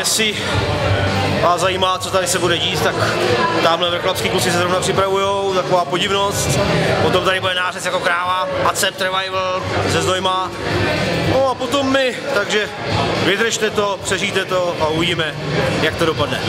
jestli vás zajímá, co tady se bude dít, tak tamhle vrchlapský kluci se zrovna připravujou, taková podivnost. Potom tady bude nářez jako kráva, Accept Revival se zdojma. No a potom my, takže vydržte to, přežijte to a uvidíme, jak to dopadne.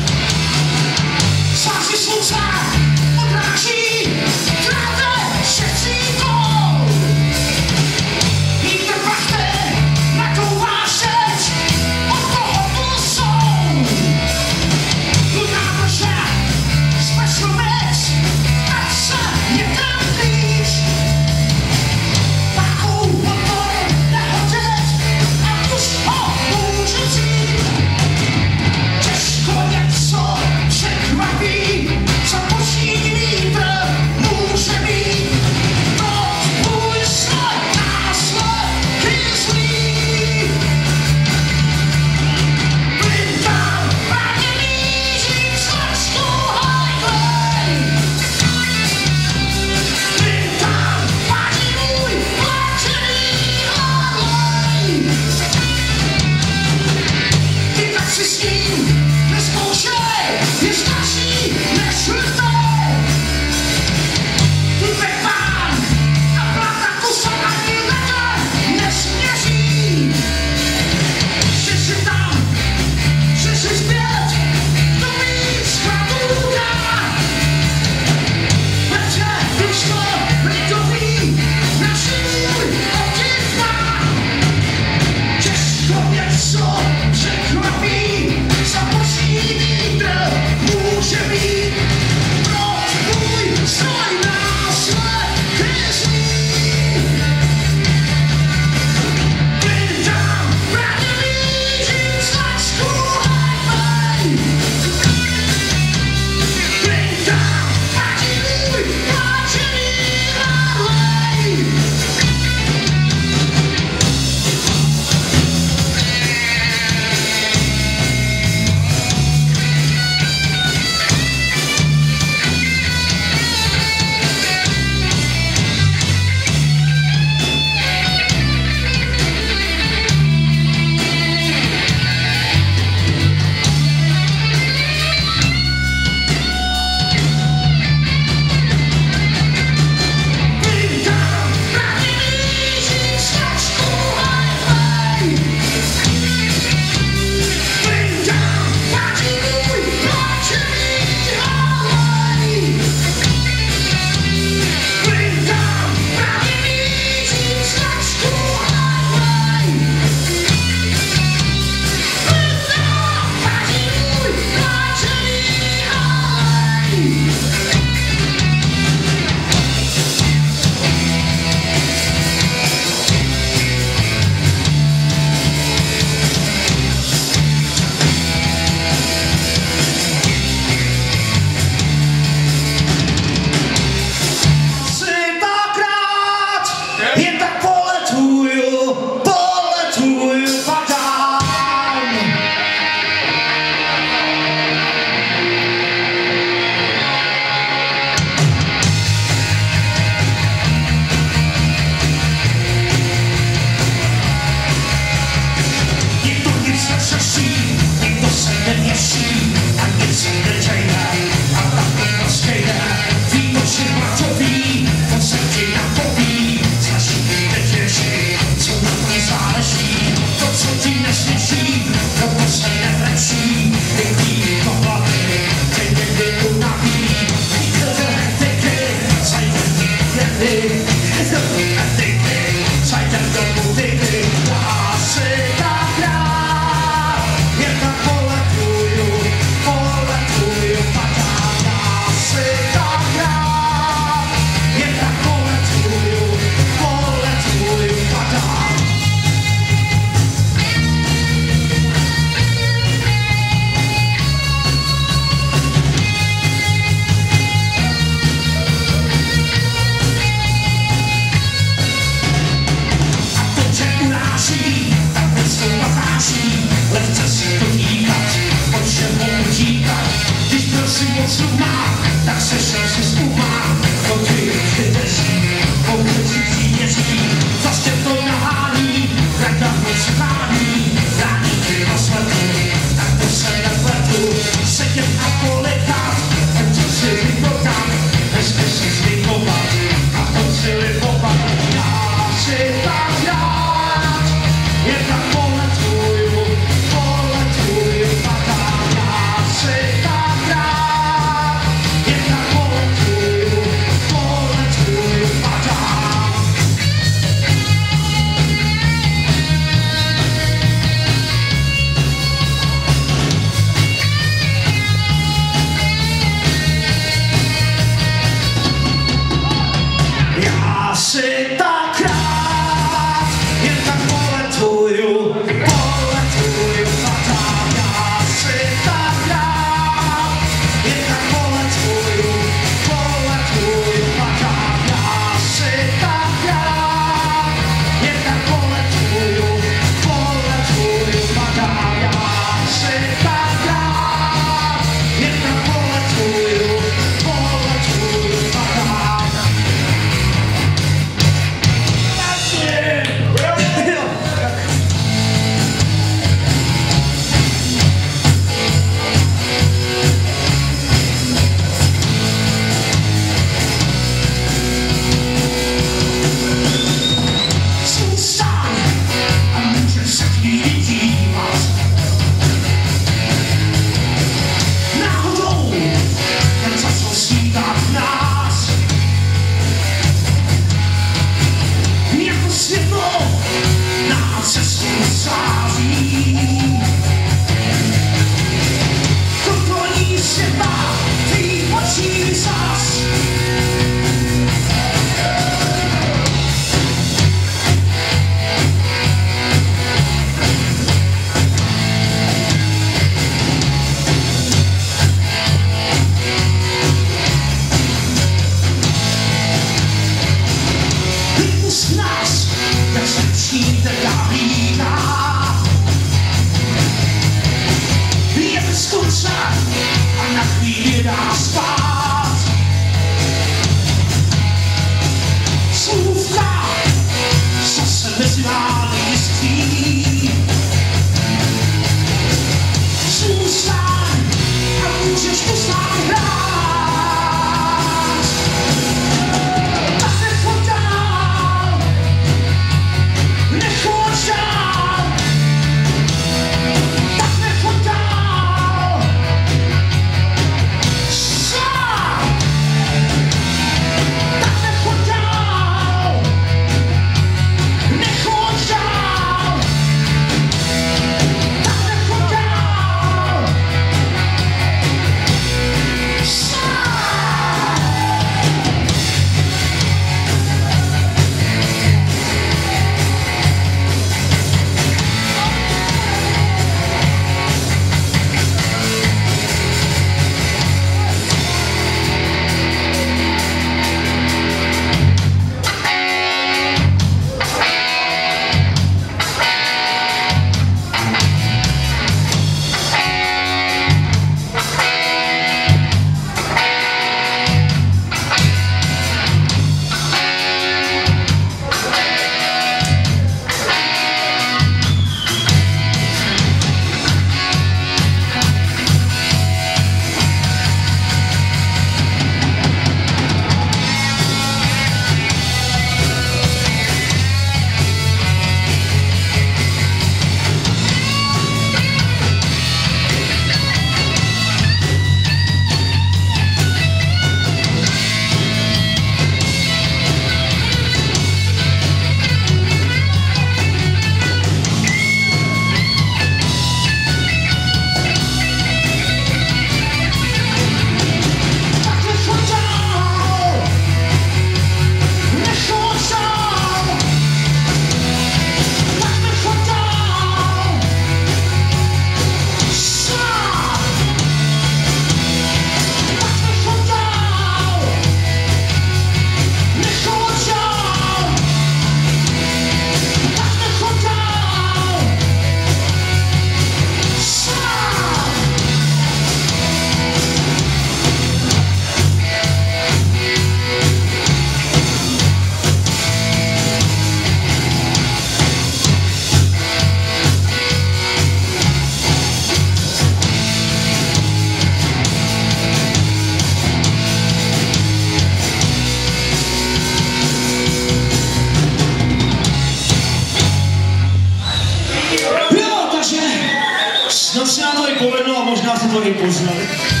A možná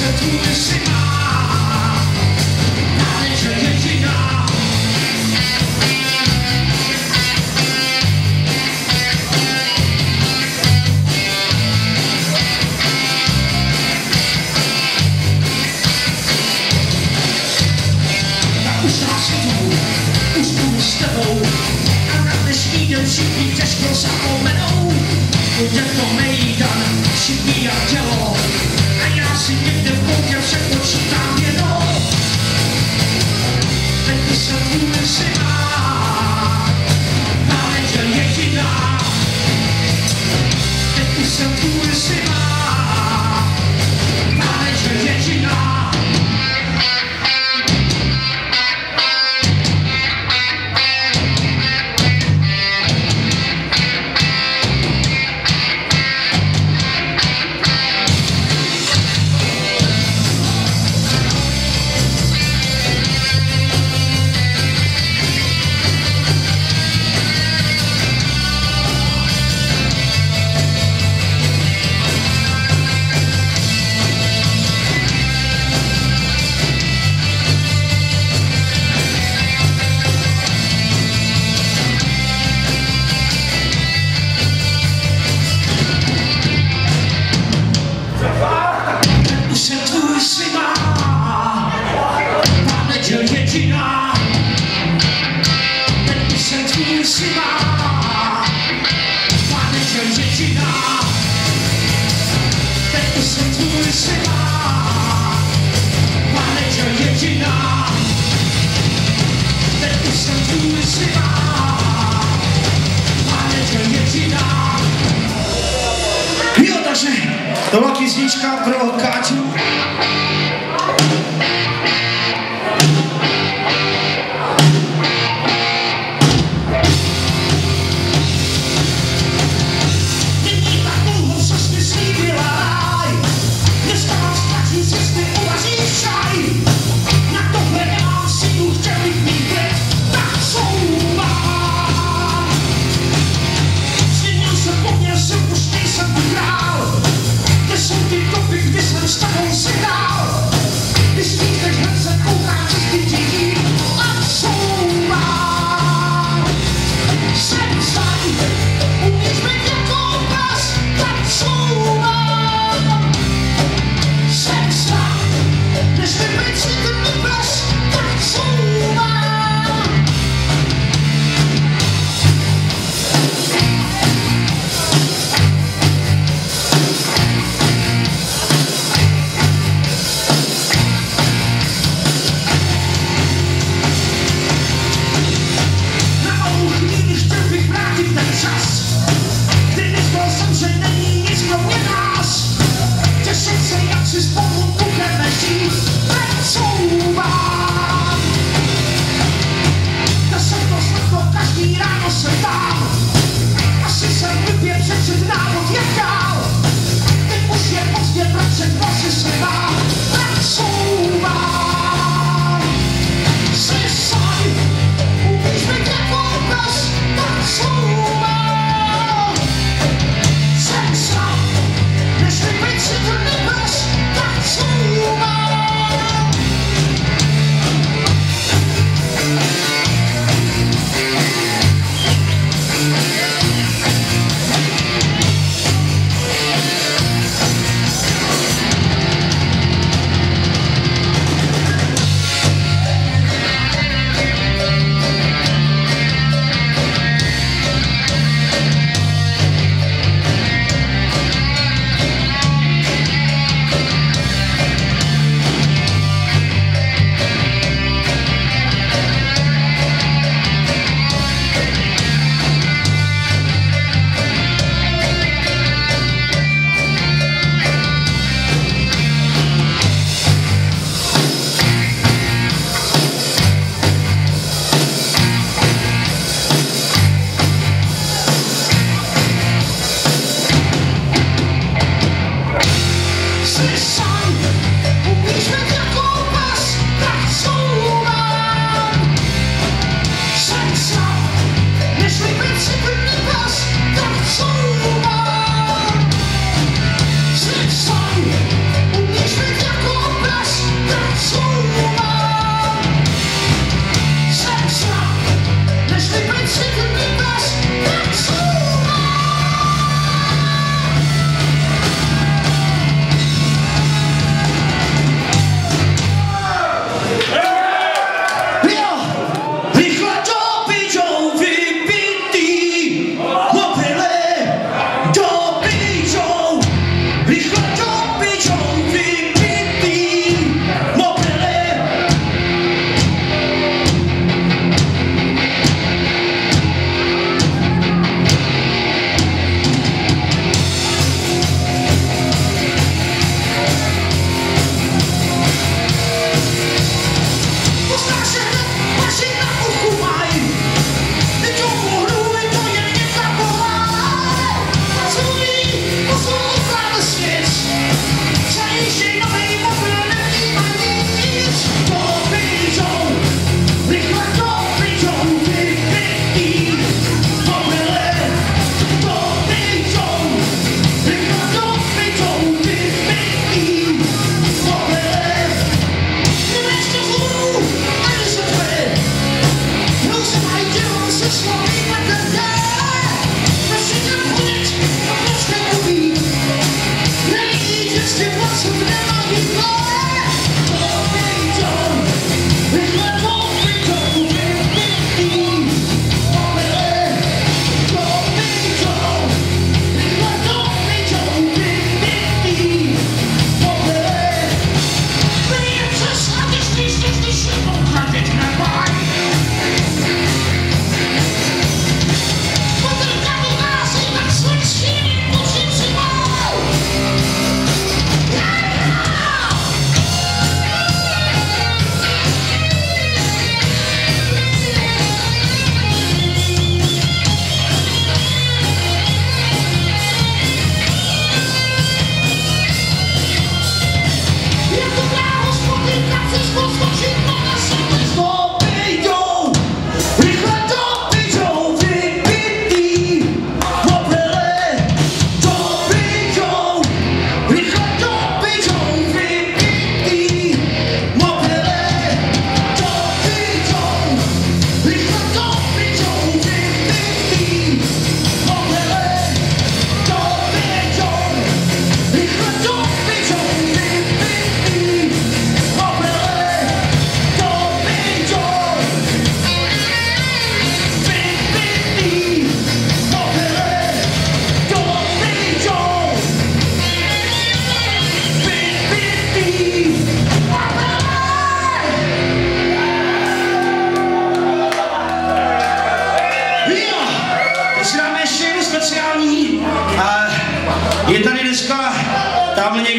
listen to me.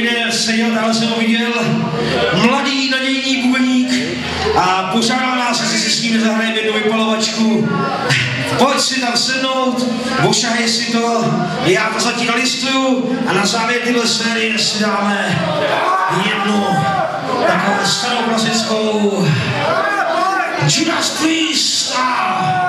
někde seděl, ale jsem ho viděl. Mladý, nadějný bubeník a požádal nás, jestli si s ním zahrajeme jednu vypalovačku. Pojď si tam sednout, ošahej si to, já to zatím listuju a na závěr tyhle série si dáme jednu takovou starou klasickou Judas Priest Ah!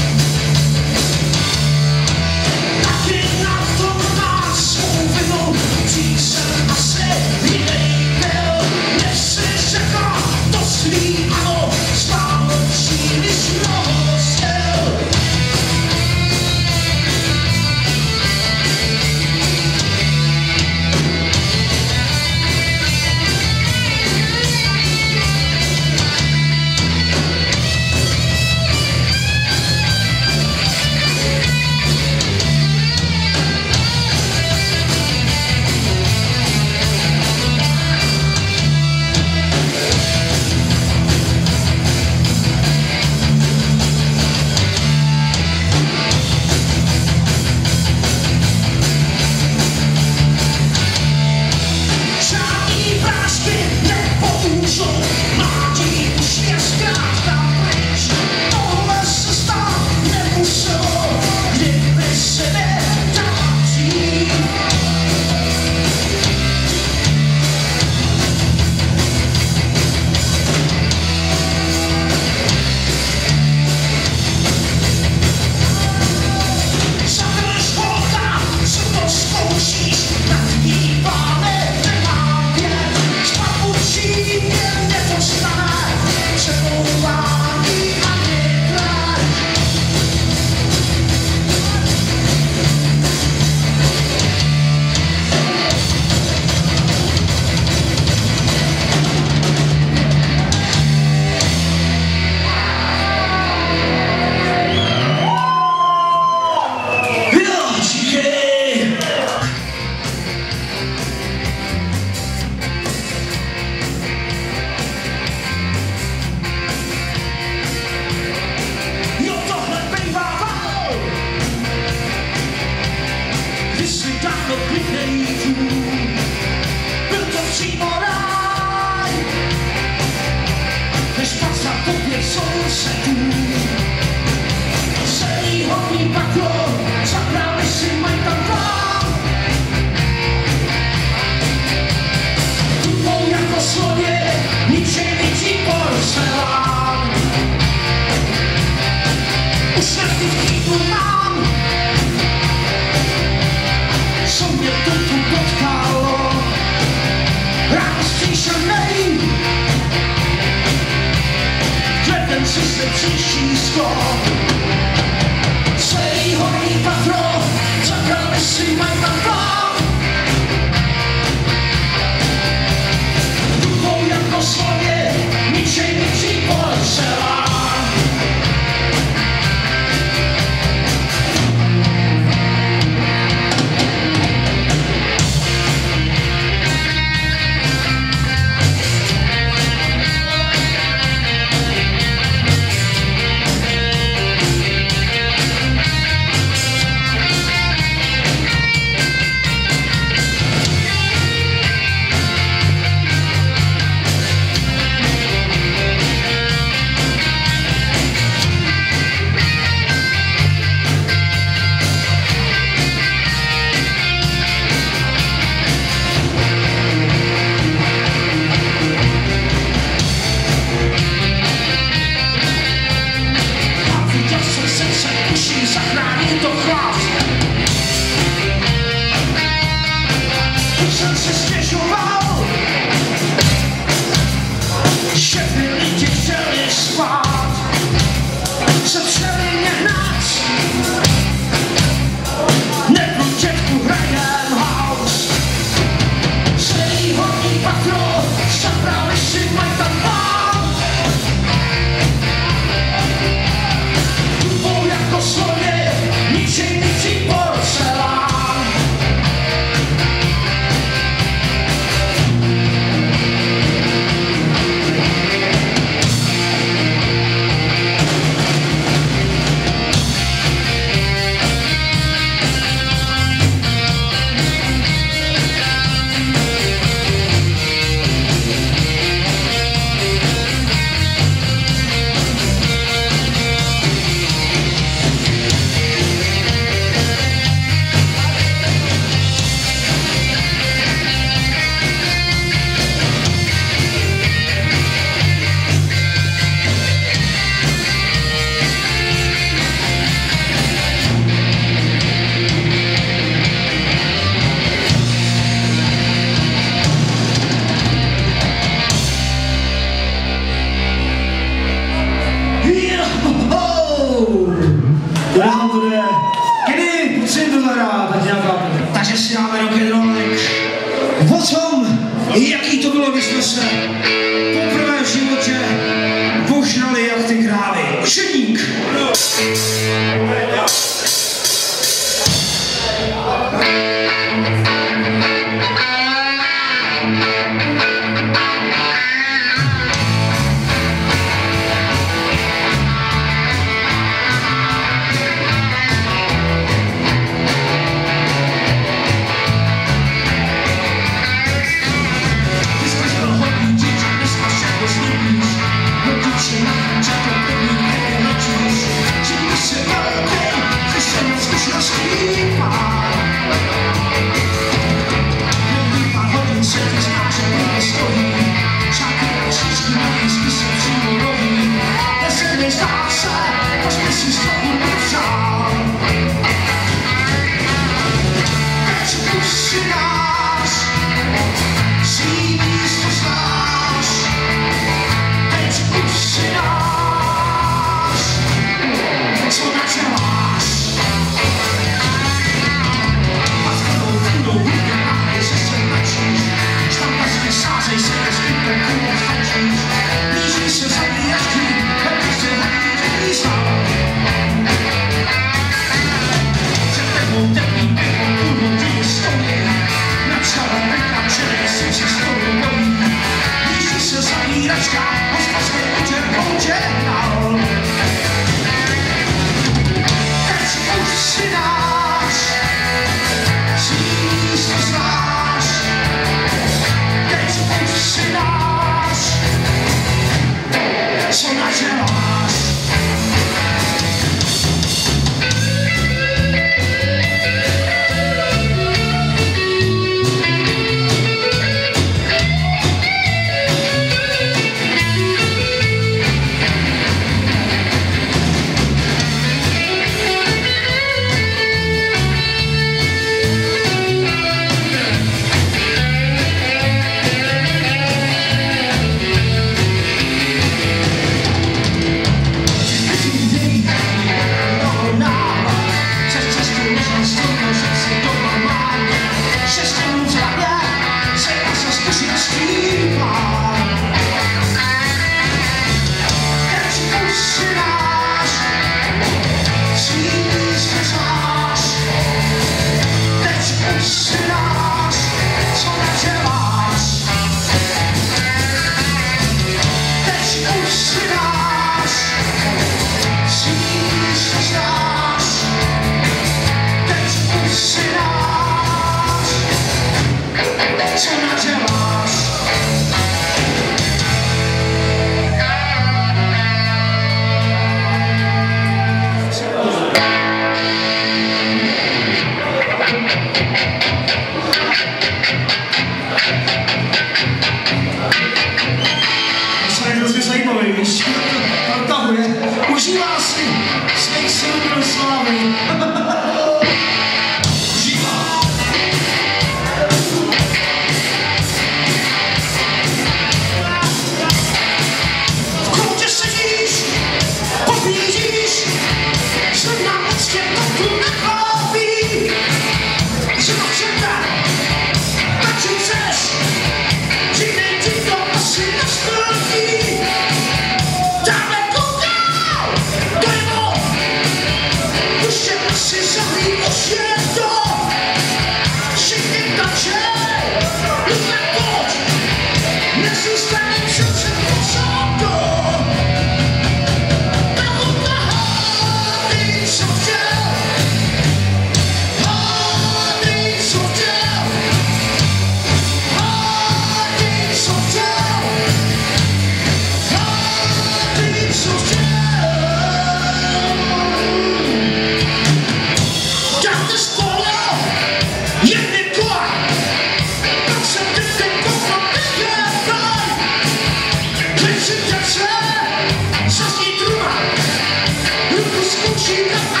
She